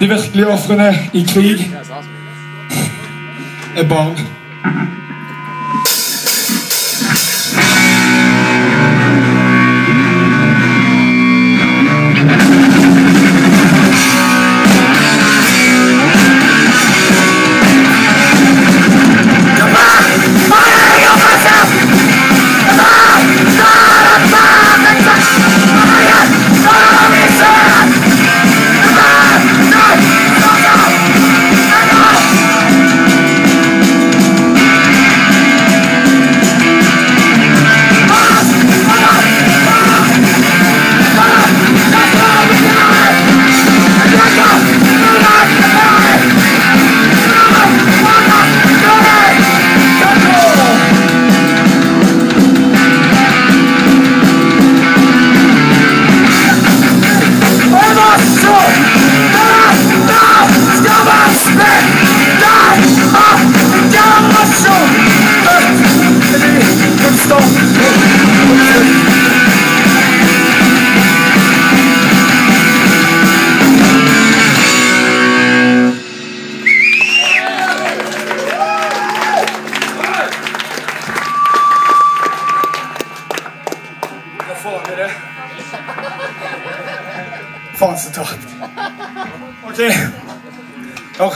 De virkelige ofrene i krig er barn. Faen, er det Faen så tapt. OK. Ja.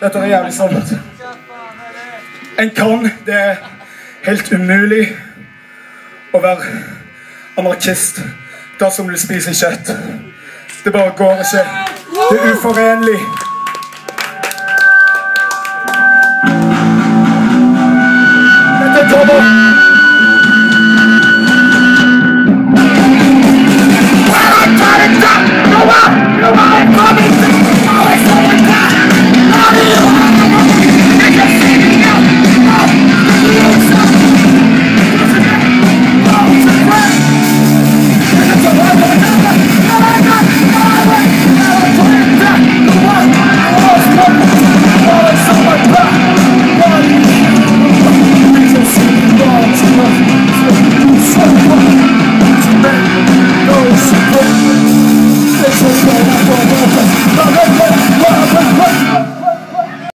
Dette er jævlig sant. En kan. Det er helt umulig å være anarkist dersom du spiser kjøtt. Det bare går ikke. Det er uforenlig. Dette er tommel.